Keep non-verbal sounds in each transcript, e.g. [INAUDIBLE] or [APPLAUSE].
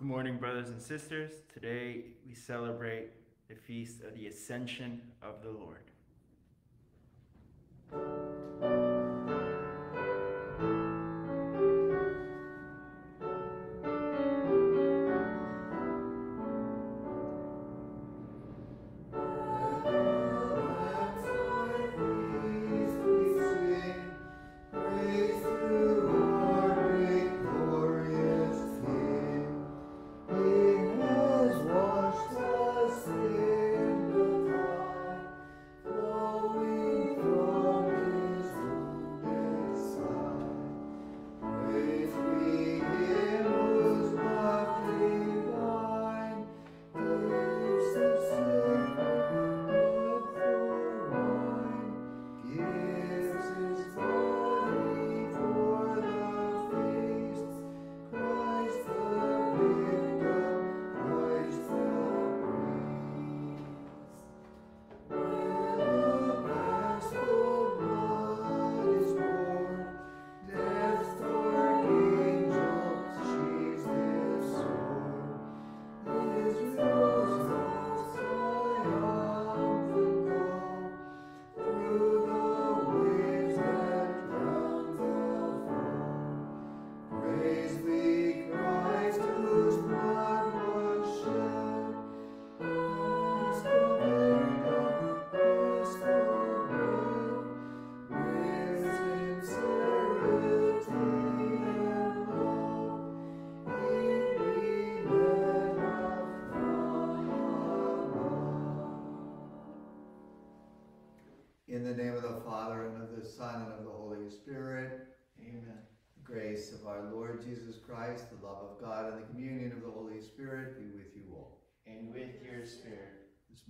Good morning, brothers and sisters. Today we celebrate the feast of the Ascension of the Lord.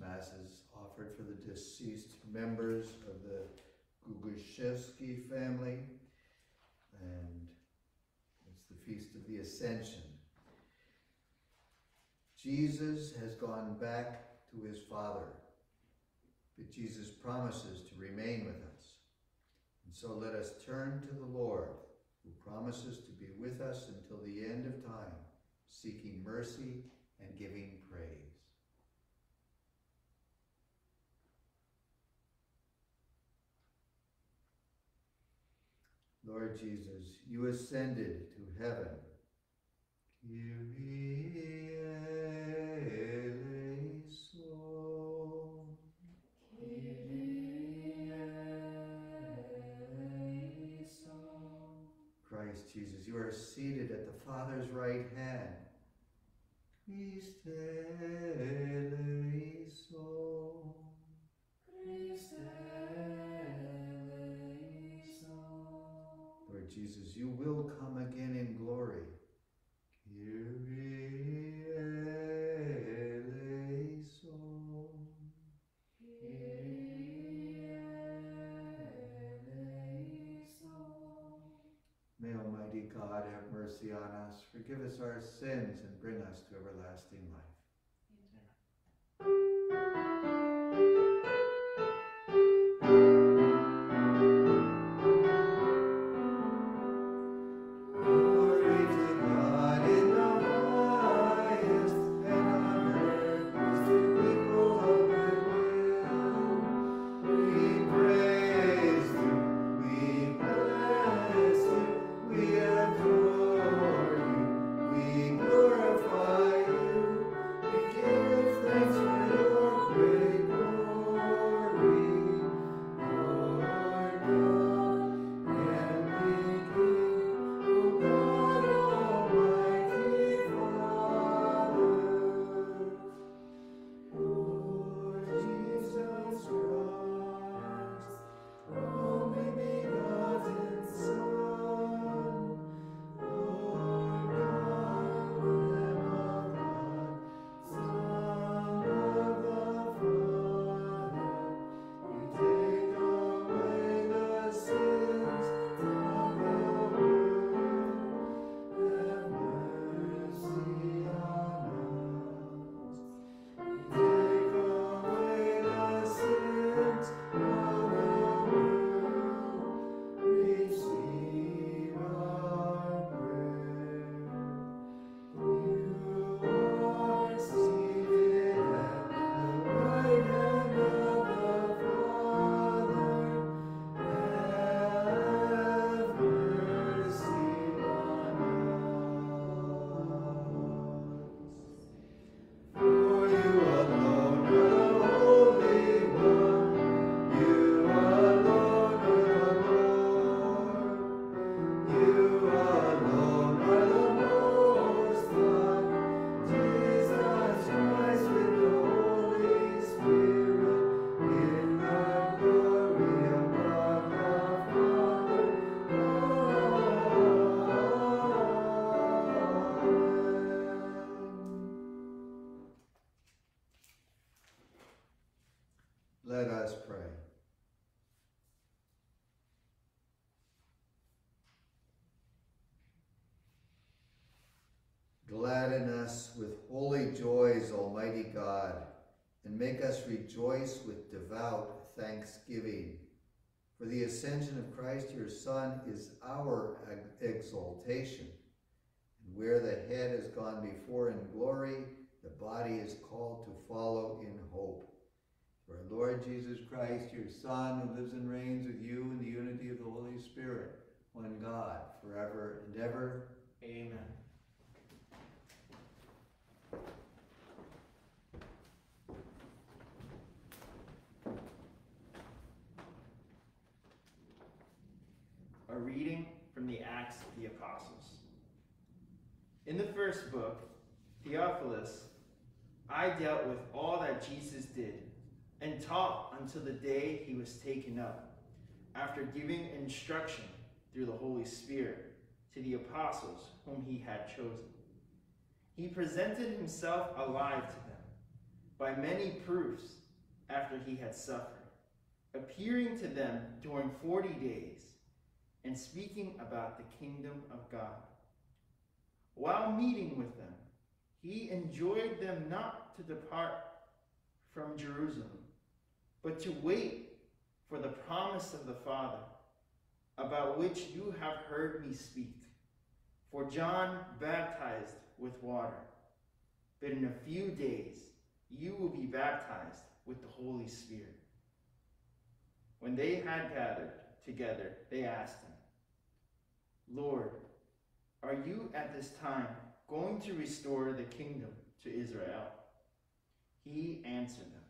Mass is offered for the deceased members of the Gugushevsky family, and it's the Feast of the Ascension. Jesus has gone back to his Father, but Jesus promises to remain with us. And so let us turn to the Lord, who promises to be with us until the end of time, seeking mercy and giving praise. Lord Jesus, you ascended to heaven. Kyrie eleison. Kyrie eleison. Christ Jesus, you are seated at the Father's right hand. Christe eleison. Jesus, you will come again in glory. Kyrie exaltation. And where the head has gone before in glory, the body is called to follow in hope. For our Lord Jesus Christ, your Son, who lives and reigns with you in the unity of the Holy Spirit, one God, forever and ever. Amen. A reading Acts of the Apostles. In the first book, Theophilus, I dealt with all that Jesus did and taught until the day he was taken up, after giving instruction through the Holy Spirit to the apostles whom he had chosen. He presented himself alive to them by many proofs after he had suffered, appearing to them during forty days and speaking about the kingdom of God. While meeting with them, he enjoined them not to depart from Jerusalem, but to wait for the promise of the Father, about which you have heard me speak. For John baptized with water, but in a few days you will be baptized with the Holy Spirit. When they had gathered together, they asked him, Lord, are you at this time going to restore the kingdom to Israel? He answered them,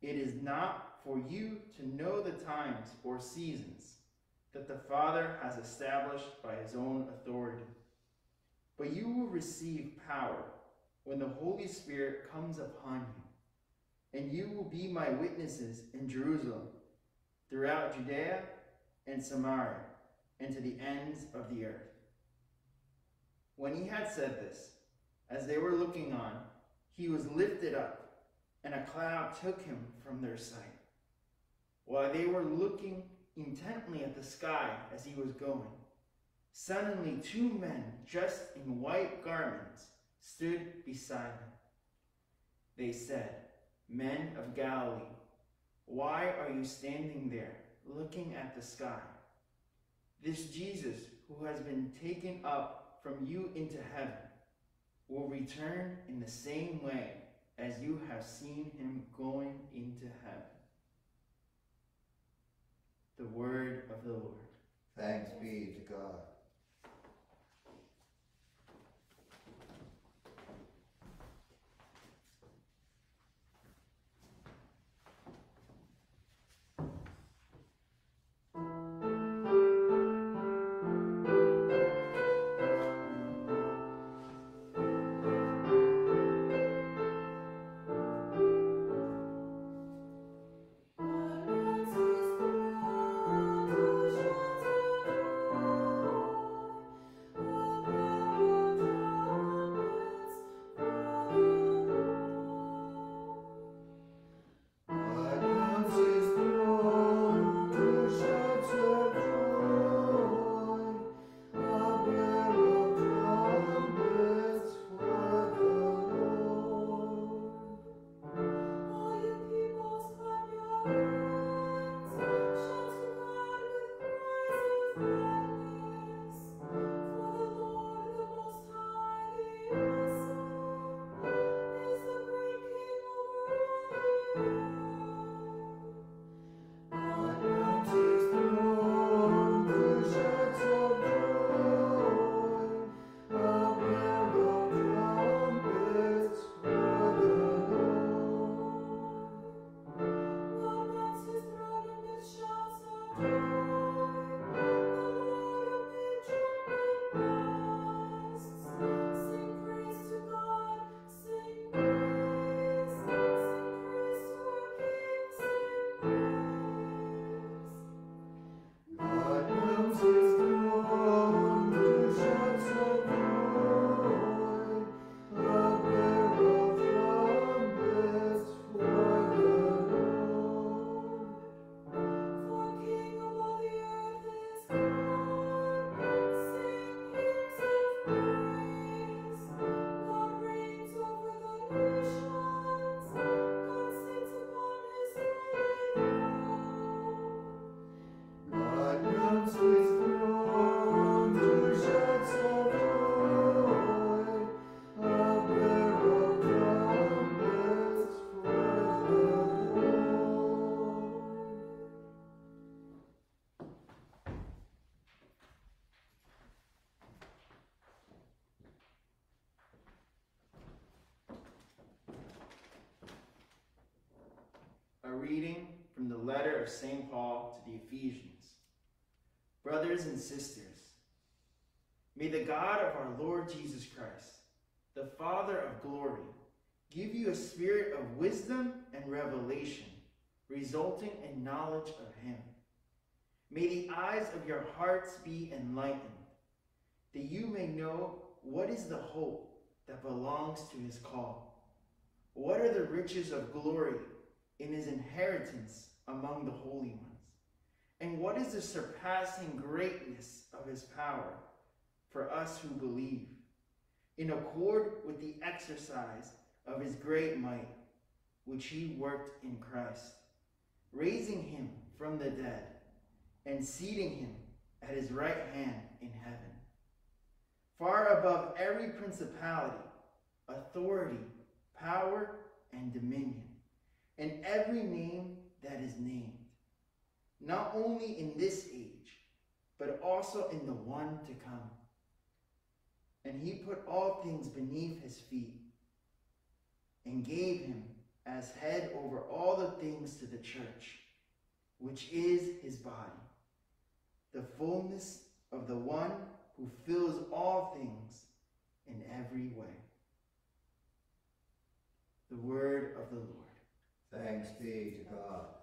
It is not for you to know the times or seasons that the Father has established by his own authority. But you will receive power when the Holy Spirit comes upon you, and you will be my witnesses in Jerusalem, throughout Judea and Samaria and to the ends of the earth. When he had said this, as they were looking on, he was lifted up, and a cloud took him from their sight. While they were looking intently at the sky as he was going, suddenly two men dressed in white garments stood beside him. They said, Men of Galilee, why are you standing there looking at the sky? This Jesus, who has been taken up from you into heaven, will return in the same way as you have seen him going into heaven. The word of the Lord. Thanks be to God. Reading from the letter of St. Paul to the Ephesians. Brothers and sisters, may the God of our Lord Jesus Christ, the Father of glory, give you a spirit of wisdom and revelation, resulting in knowledge of him. May the eyes of your hearts be enlightened, that you may know what is the hope that belongs to his call. What are the riches of glory in his inheritance among the holy ones? And what is the surpassing greatness of his power for us who believe? In accord with the exercise of his great might, which he worked in Christ, raising him from the dead and seating him at his right hand in heaven, far above every principality, authority, power, and dominion, and every name that is named, not only in this age, but also in the one to come. And he put all things beneath his feet and gave him as head over all the things to the church, which is his body, the fullness of the one who fills all things in every way. The word of the Lord. Thanks be to God.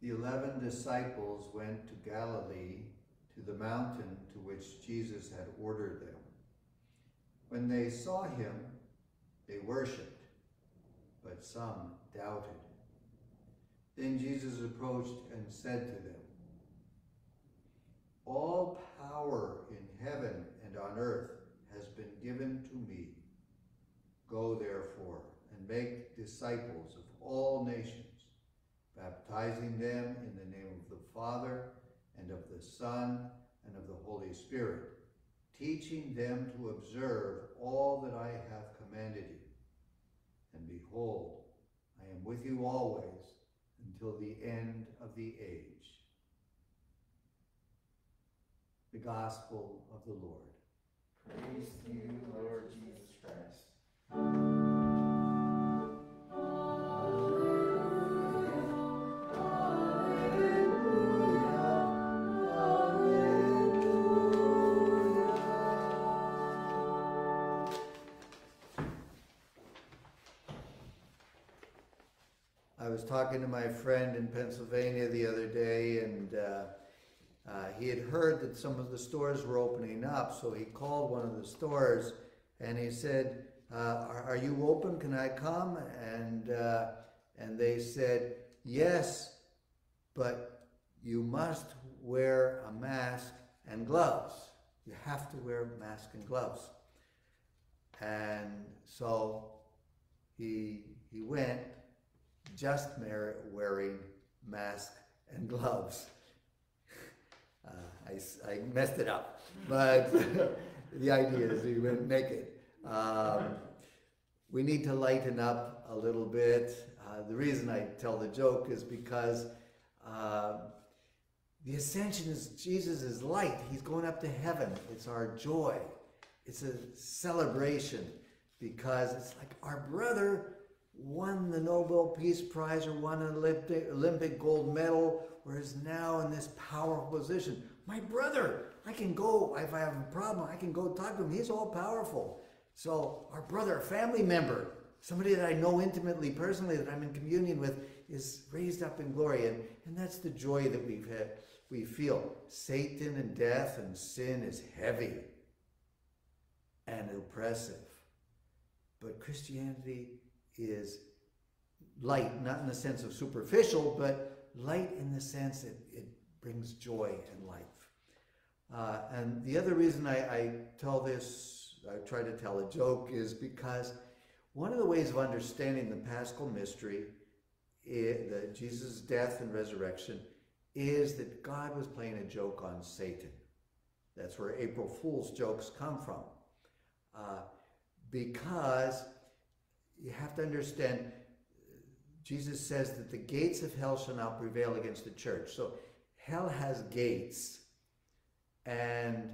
The eleven disciples went to Galilee, to the mountain to which Jesus had ordered them. When they saw him, they worshipped, but some doubted. Then Jesus approached and said to them, All power in heaven and on earth has been given to me. Go therefore and make disciples of all nations baptizing them in the name of the Father, and of the Son, and of the Holy Spirit, teaching them to observe all that I have commanded you. And behold, I am with you always until the end of the age. The Gospel of the Lord. Praise to you, Lord Jesus Christ. I was talking to my friend in Pennsylvania the other day, and uh, uh, he had heard that some of the stores were opening up, so he called one of the stores and he said, uh, are, are, you open? Can I come?" And uh, and they said, "Yes, but you must wear a mask and gloves. You have to wear a mask and gloves." And so he he went just wearing mask and [LAUGHS] gloves. Uh, I, I, messed it up, but [LAUGHS] the idea is we went naked. Um, we need to lighten up a little bit. Uh, the reason I tell the joke is because uh, The ascension is Jesus is light. He's going up to heaven. It's our joy. It's a celebration because it's like our brother won the Nobel Peace Prize or won an Olympic, Olympic gold medal or is now in this powerful position. My brother, I can go, if I have a problem, I can go talk to him. He's all powerful. So, our brother, family member, somebody that I know intimately, personally, that I'm in communion with, is raised up in glory. And, and that's the joy that we've had, we feel. Satan and death and sin is heavy and oppressive. But Christianity is light, not in the sense of superficial, but light in the sense that it brings joy and life. Uh, and the other reason I, I tell this, I try to tell a joke, is because one of the ways of understanding the paschal mystery, it, the Jesus' death and resurrection, is that God was playing a joke on Satan. That's where April Fool's jokes come from. Uh, because you have to understand, Jesus says that the gates of hell shall not prevail against the church. So hell has gates. And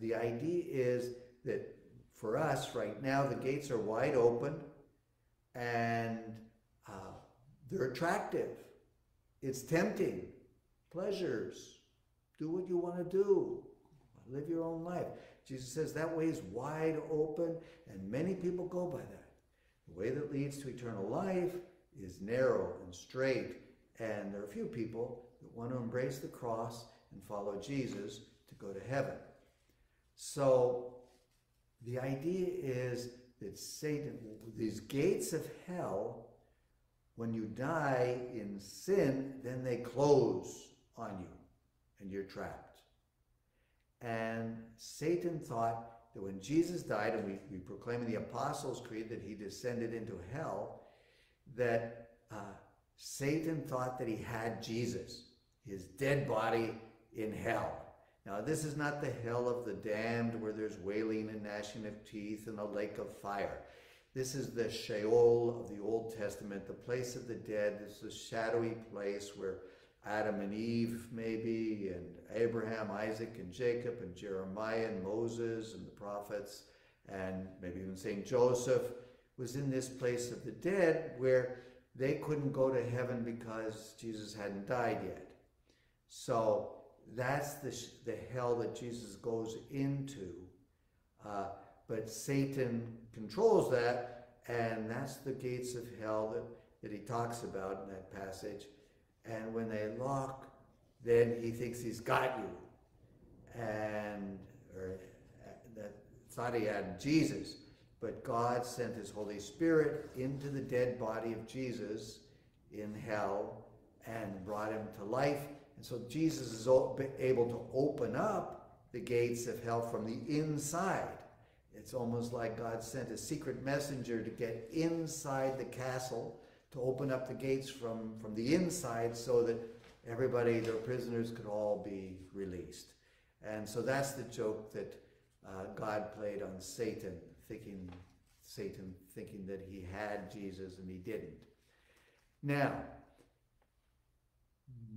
the idea is that for us right now, the gates are wide open and uh, they're attractive. It's tempting. Pleasures. Do what you want to do. Live your own life. Jesus says that way is wide open, and many people go by that. The way that leads to eternal life is narrow and straight, and there are few people that want to embrace the cross and follow Jesus to go to heaven. So the idea is that Satan, these gates of hell, when you die in sin, then they close on you and you're trapped. And Satan thought that when Jesus died, and we, we proclaim in the Apostles' Creed that he descended into hell, that uh, Satan thought that he had Jesus, his dead body in hell. Now, this is not the hell of the damned where there's wailing and gnashing of teeth and a lake of fire. This is the Sheol of the Old Testament, the place of the dead. This is a shadowy place where Adam and Eve, maybe, and Abraham, Isaac, and Jacob, and Jeremiah, and Moses, and the prophets, and maybe even St. Joseph, was in this place of the dead where they couldn't go to heaven because Jesus hadn't died yet. So that's the, the hell that Jesus goes into. Uh, but Satan controls that, and that's the gates of hell that, that he talks about in that passage. And when they lock, then he thinks he's got you. And or uh, that thought he had Jesus. But God sent his Holy Spirit into the dead body of Jesus in hell and brought him to life. And so Jesus is able to open up the gates of hell from the inside. It's almost like God sent a secret messenger to get inside the castle to open up the gates from, from the inside so that everybody, their prisoners, could all be released. And so that's the joke that uh, God played on Satan, thinking Satan thinking that he had Jesus and he didn't. Now,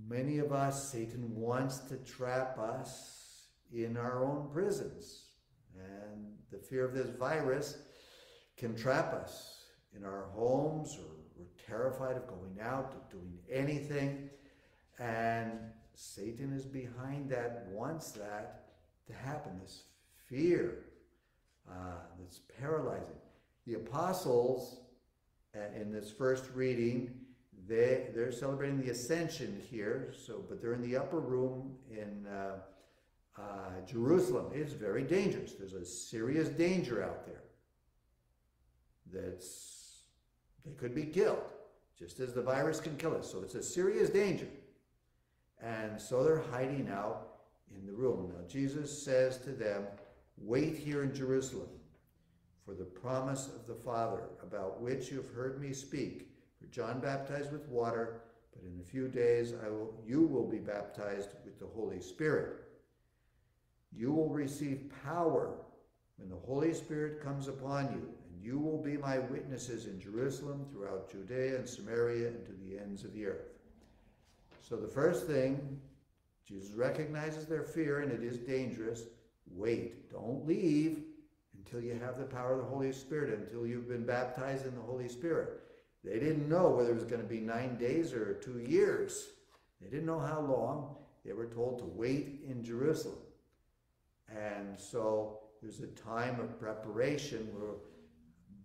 many of us, Satan wants to trap us in our own prisons. And the fear of this virus can trap us in our homes or terrified of going out, of doing anything. And Satan is behind that, wants that to happen, this fear uh, that's paralyzing. The apostles, uh, in this first reading, they, they're celebrating the ascension here, so but they're in the upper room in uh, uh, Jerusalem. It is very dangerous. There's a serious danger out there. That's they could be killed just as the virus can kill us. So it's a serious danger. And so they're hiding out in the room. Now, Jesus says to them, Wait here in Jerusalem for the promise of the Father, about which you have heard me speak. For John baptized with water, but in a few days I will, you will be baptized with the Holy Spirit. You will receive power when the Holy Spirit comes upon you, you will be my witnesses in Jerusalem, throughout Judea and Samaria, and to the ends of the earth. So the first thing Jesus recognizes their fear and it is dangerous. Wait, don't leave until you have the power of the Holy Spirit, until you've been baptized in the Holy Spirit. They didn't know whether it was going to be nine days or two years. They didn't know how long. They were told to wait in Jerusalem. And so there's a time of preparation, where,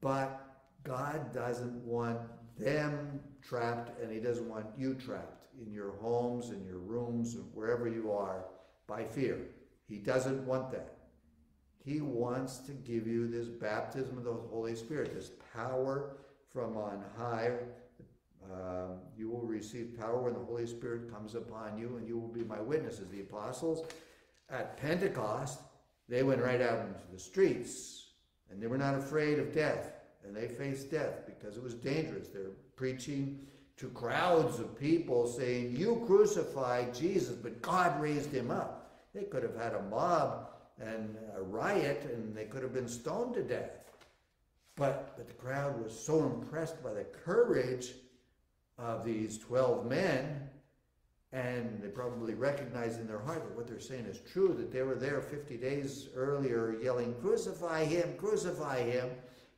but God doesn't want them trapped and He doesn't want you trapped in your homes, in your rooms, wherever you are by fear. He doesn't want that. He wants to give you this baptism of the Holy Spirit, this power from on high. Um, you will receive power when the Holy Spirit comes upon you, and you will be my witnesses. The apostles at Pentecost, they went right out into the streets, and they were not afraid of death, and they faced death because it was dangerous. They're preaching to crowds of people saying, You crucified Jesus, but God raised him up. They could have had a mob and a riot, and they could have been stoned to death. But, but the crowd was so impressed by the courage of these 12 men, and they probably recognize in their heart that what they're saying is true, that they were there 50 days earlier yelling, Crucify him, crucify him,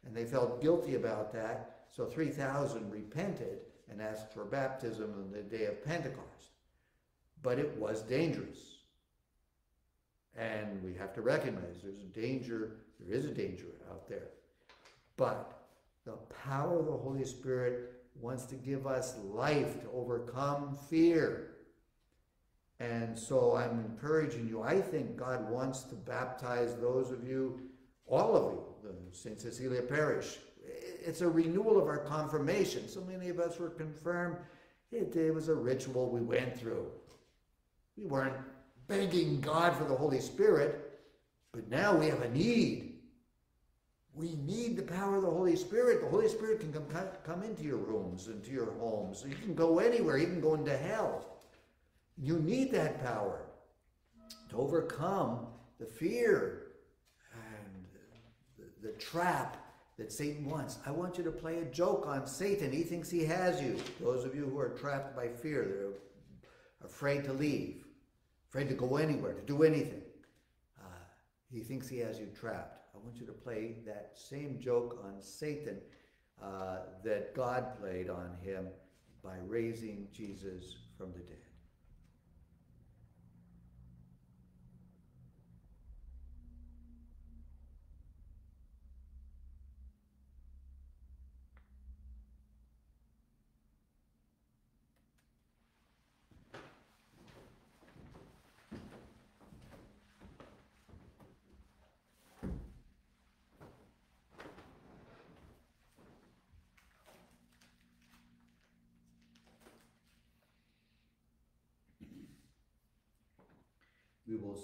and they felt guilty about that. So 3,000 repented and asked for baptism on the day of Pentecost. But it was dangerous. And we have to recognize there's a danger, there is a danger out there. But the power of the Holy Spirit wants to give us life to overcome fear. And so I'm encouraging you. I think God wants to baptize those of you, all of you, the St. Cecilia Parish. It's a renewal of our confirmation. So many of us were confirmed. It, it was a ritual we went through. We weren't begging God for the Holy Spirit, but now we have a need. We need the power of the Holy Spirit. The Holy Spirit can come, come into your rooms, into your homes. You can go anywhere, can go into hell. You need that power to overcome the fear and the, the trap that Satan wants. I want you to play a joke on Satan. He thinks he has you. Those of you who are trapped by fear, they're afraid to leave, afraid to go anywhere, to do anything. Uh, he thinks he has you trapped. I want you to play that same joke on Satan uh, that God played on him by raising Jesus from the dead. we will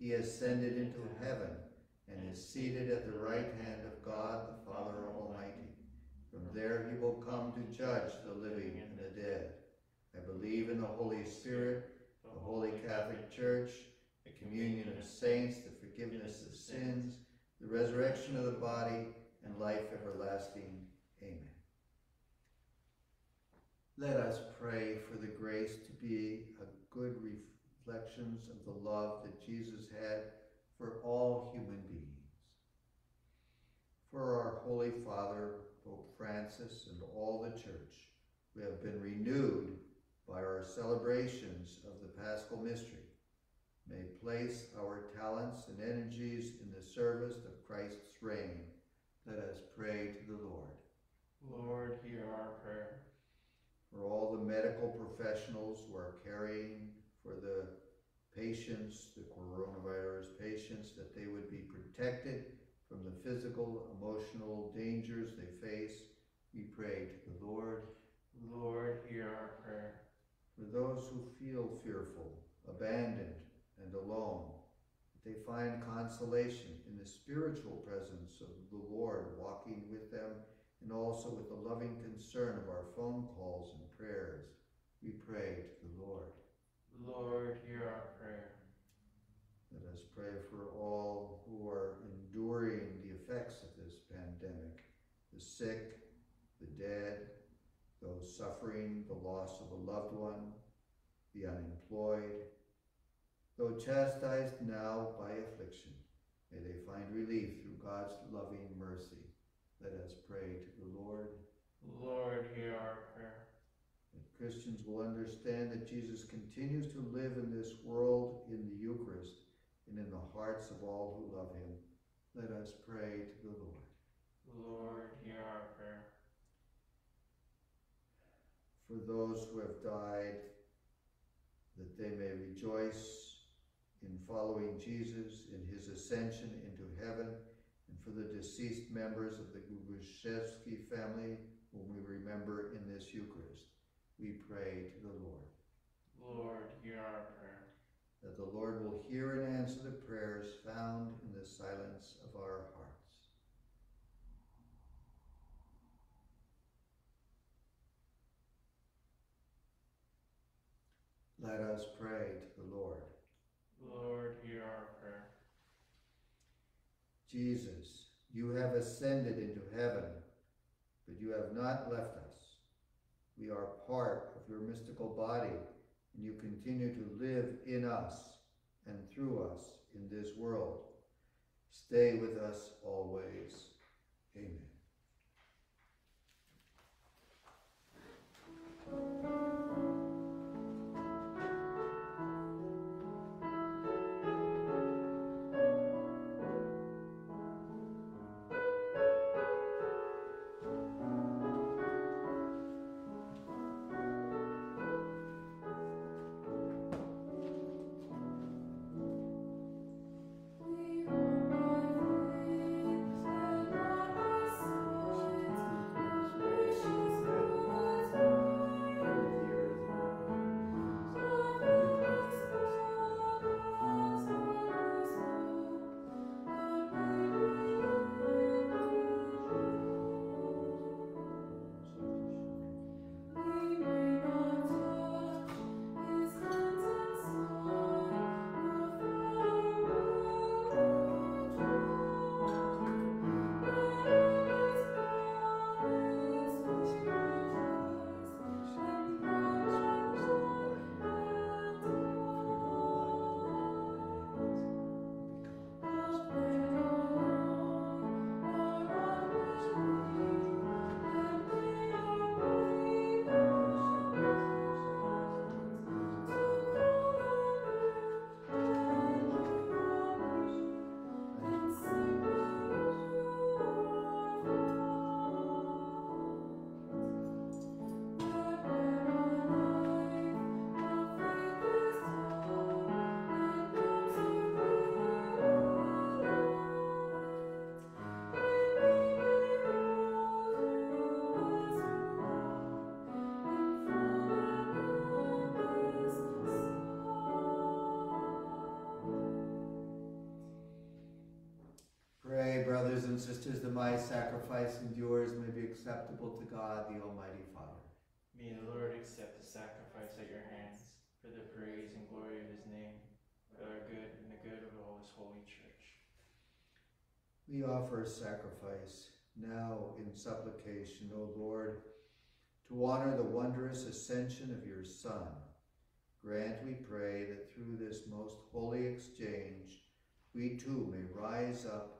He ascended into heaven and is seated at the right hand of God the Father Almighty. From there he will come to judge the living and the dead. I believe in the Holy Spirit, the Holy Catholic Church, the communion of saints, the forgiveness of sins, the resurrection of the body, and life everlasting. Amen. Let us pray for the grace to be a good reflection reflections of the love that Jesus had for all human beings. For our Holy Father, Pope Francis, and all the Church, we have been renewed by our celebrations of the Paschal Mystery. May place our talents and energies in the service of Christ's reign. Let us pray to the Lord. Lord, hear our prayer. For all the medical professionals who are caring for the patients, the coronavirus patients, that they would be protected from the physical, emotional dangers they face. We pray to the Lord. Lord, hear our prayer. For those who feel fearful, abandoned, and alone, that they find consolation in the spiritual presence of the Lord walking with them and also with the loving concern of our phone calls and prayers. We pray to the Lord. Hear our prayer. Let us pray for all who are enduring the effects of this pandemic the sick, the dead, those suffering the loss of a loved one, the unemployed. Though chastised now by affliction, may they find relief through God's loving mercy. Let us pray to the Lord. Lord, hear our prayer. Christians will understand that Jesus continues to live in this world in the Eucharist and in the hearts of all who love him. Let us pray to the Lord. Lord, hear our prayer. For those who have died, that they may rejoice in following Jesus in his ascension into heaven, and for the deceased members of the Gugushevsky family, whom we remember in this Eucharist, we pray to the Lord. Lord, hear our prayer. that the Lord will hear and answer the prayers found in the silence of our hearts. Let us pray to the Lord. Lord, hear our prayer. Jesus, you have ascended into heaven, but you have not left us. We are part of your mystical body, and you continue to live in us and through us in this world. Stay with us always. Amen. My sacrifice and yours may be acceptable to God, the Almighty Father. May the Lord accept the sacrifice at your hands for the praise and glory of his name, for our good and the good of all his holy church. We offer a sacrifice now in supplication, O Lord, to honor the wondrous ascension of your Son. Grant, we pray, that through this most holy exchange, we too may rise up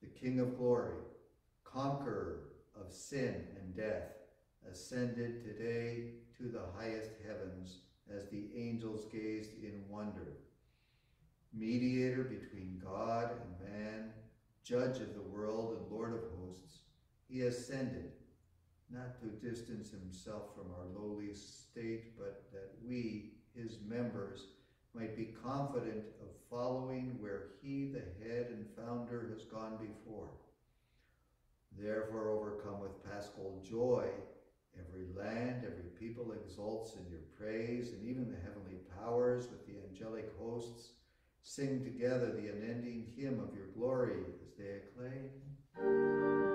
the King of glory, conqueror of sin and death, ascended today to the highest heavens as the angels gazed in wonder. mediator between God and man, judge of the world and Lord of hosts, he ascended, not to distance himself from our lowly state, but that we, his members, might be confident of following where he, the head and founder, has gone before. Therefore, overcome with paschal joy, every land, every people exults in your praise, and even the heavenly powers with the angelic hosts sing together the unending hymn of your glory as they acclaim.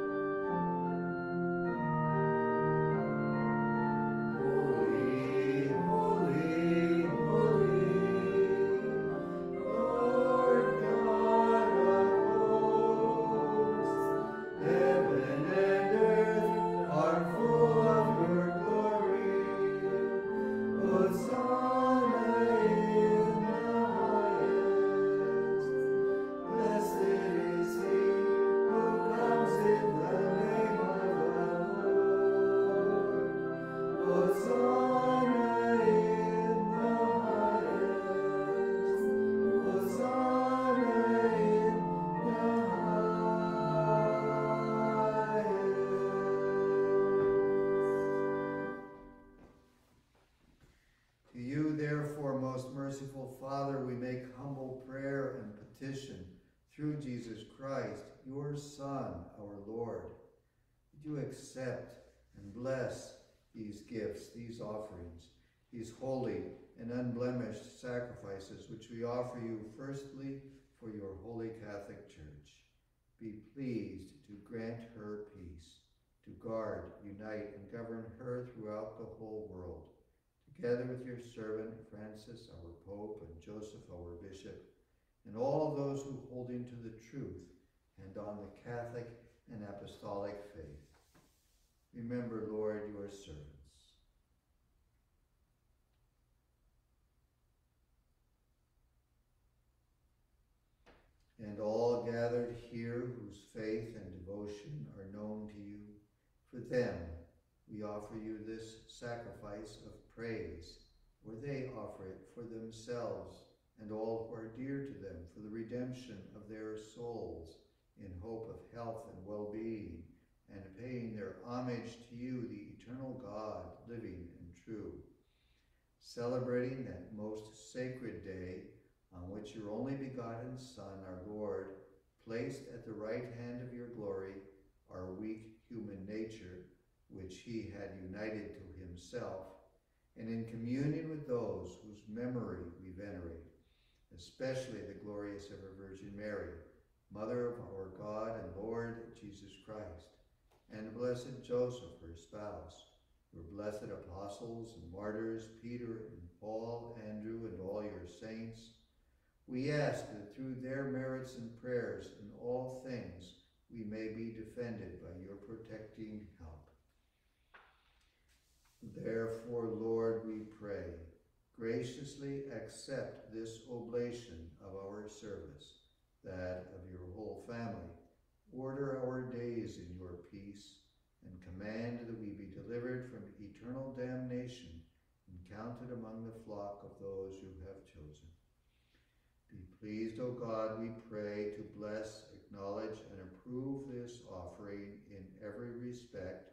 Whole world together with your servant Francis, our Pope, and Joseph, our Bishop, and all those who hold into the truth and on the Catholic and Apostolic faith. Remember, Lord, your servants. And all gathered here whose faith and devotion are known to you, for them we offer you this sacrifice of praise, where they offer it for themselves and all who are dear to them for the redemption of their souls in hope of health and well-being and paying their homage to you, the eternal God, living and true. Celebrating that most sacred day on which your only begotten Son, our Lord, placed at the right hand of your glory our weak human nature, which he had united to himself, and in communion with those whose memory we venerate, especially the glorious ever Virgin Mary, Mother of our God and Lord Jesus Christ, and the blessed Joseph, her spouse, your blessed apostles and martyrs, Peter and Paul, Andrew, and all your saints, we ask that through their merits and prayers in all things we may be defended by your protecting. Therefore, Lord, we pray, graciously accept this oblation of our service, that of your whole family. Order our days in your peace, and command that we be delivered from eternal damnation and counted among the flock of those you have chosen. Be pleased, O God, we pray, to bless, acknowledge, and approve this offering in every respect.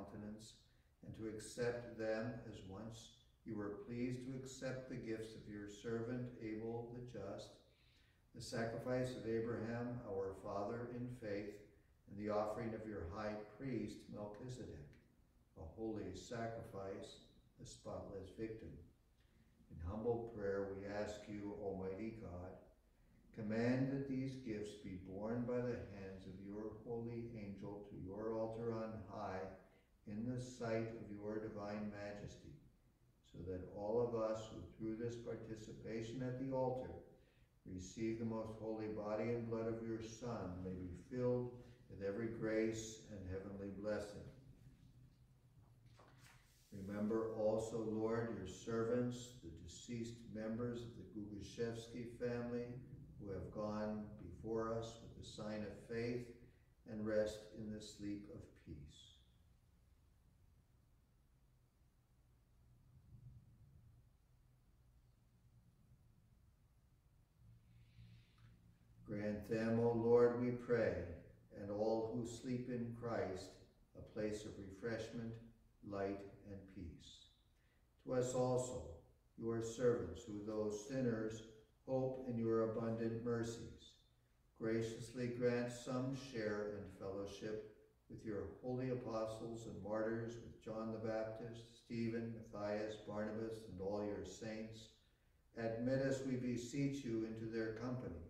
countenance, and to accept them as once you were pleased to accept the gifts of your servant Abel the just, the sacrifice of Abraham our father in faith, and the offering of your high priest Melchizedek, a holy sacrifice, a spotless victim. In humble prayer we ask you, Almighty God, Command that these gifts be borne by the hands of your holy angel to your altar on high in the sight of your divine majesty, so that all of us who through this participation at the altar receive the most holy body and blood of your Son may be filled with every grace and heavenly blessing. Remember also, Lord, your servants, the deceased members of the Gugashevsky family, who have gone before us with the sign of faith and rest in the sleep of peace. Grant them, O Lord, we pray, and all who sleep in Christ, a place of refreshment, light, and peace. To us also, your servants, who though sinners, hope in your abundant mercies. Graciously grant some share and fellowship with your holy apostles and martyrs, with John the Baptist, Stephen, Matthias, Barnabas, and all your saints. Admit us, we beseech you, into their company,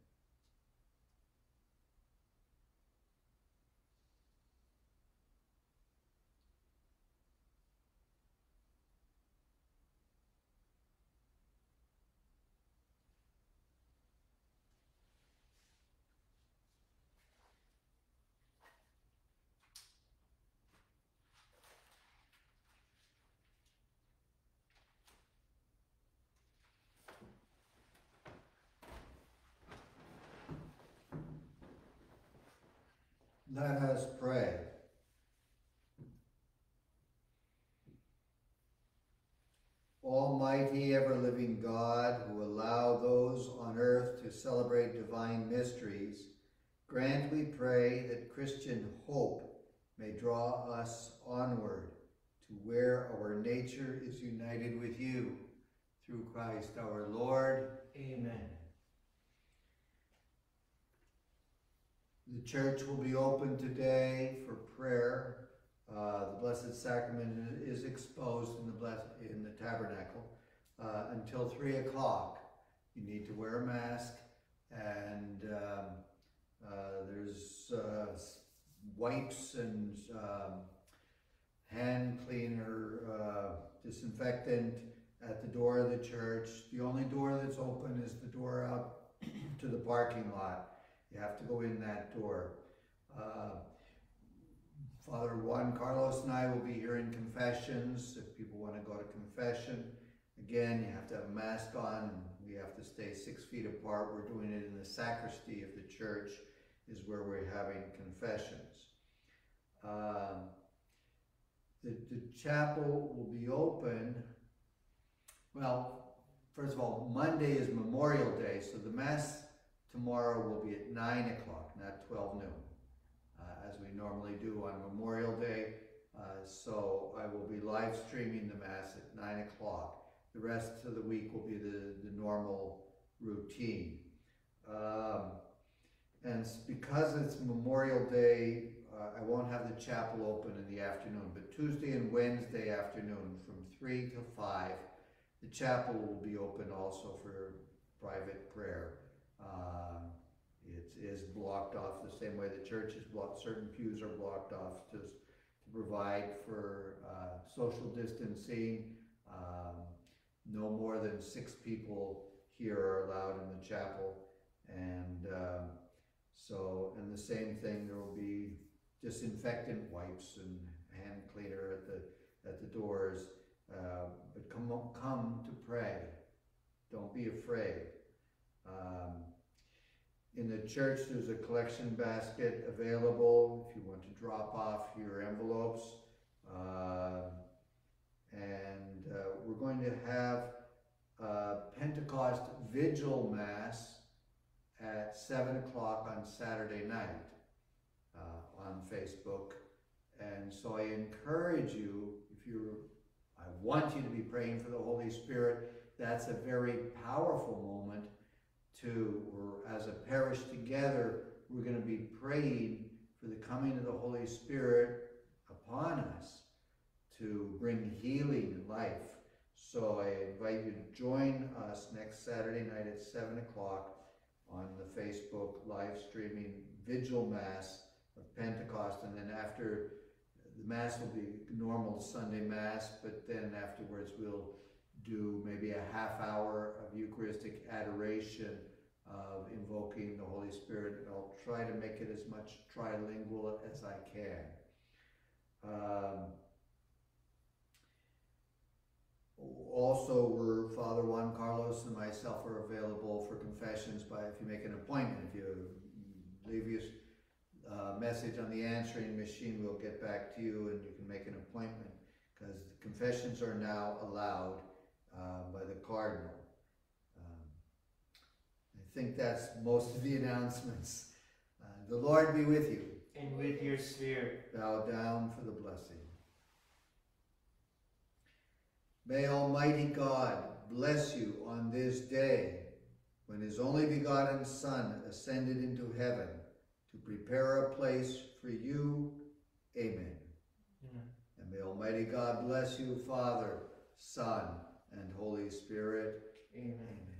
Let us pray. Almighty, ever living God, who allow those on earth to celebrate divine mysteries, grant, we pray, that Christian hope may draw us onward to where our nature is united with you. Through Christ our Lord. Amen. The church will be open today for prayer. Uh, the Blessed Sacrament is exposed in the bless in the tabernacle uh, until three o'clock. You need to wear a mask, and um, uh, there's uh, wipes and um, hand cleaner, uh, disinfectant at the door of the church. The only door that's open is the door out [CLEARS THROAT] to the parking lot. You have to go in that door. Uh, Father Juan Carlos and I will be here in confessions. If people want to go to confession, again, you have to have a mask on we have to stay six feet apart. We're doing it in the sacristy of the church, is where we're having confessions. Um, the, the chapel will be open. Well, first of all, Monday is Memorial Day, so the Mass tomorrow will be at 9 o'clock, not 12 noon, uh, as we normally do on Memorial Day. Uh, so I will be live streaming the Mass at 9 o'clock. The rest of the week will be the, the normal routine. Um, and because it's Memorial Day, uh, I won't have the chapel open in the afternoon, but Tuesday and Wednesday afternoon from 3 to 5, the chapel will be open also for private prayer. Um, it is blocked off the same way the church is blocked, certain pews are blocked off just to provide for uh, social distancing. Um, no more than six people here are allowed in the chapel. And um, so, and the same thing, there will be disinfectant wipes and hand cleaner at the, at the doors. Uh, but come, come to pray. Don't be afraid. Um, in the church, there's a collection basket available if you want to drop off your envelopes. Um, and uh, we're going to have Pentecost Vigil Mass at 7 o'clock on Saturday night uh, on Facebook. And so I encourage you, if you're, I want you to be praying for the Holy Spirit. That's a very powerful moment to, or as a parish together, we're going to be praying for the coming of the Holy Spirit upon us to bring healing and life. So I invite you to join us next Saturday night at 7 o'clock on the Facebook live streaming Vigil Mass of Pentecost. And then after the Mass will be normal Sunday Mass, but then afterwards we'll do maybe a half hour of Eucharistic adoration of invoking the Holy Spirit. And I'll try to make it as much trilingual as I can. Um, also, we're, Father Juan Carlos and myself are available for confessions by if you make an appointment. If you leave your uh, message on the answering machine, we'll get back to you and you can make an appointment because confessions are now allowed uh, by the cardinal. I think that's most of the announcements. Uh, the Lord be with you. And with your spirit. Bow down for the blessing. May Almighty God bless you on this day when His only begotten Son ascended into heaven to prepare a place for you. Amen. Amen. And may Almighty God bless you, Father, Son, and Holy Spirit. Amen. In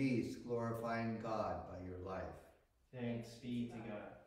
peace, glorifying God by your life. Thanks be to God.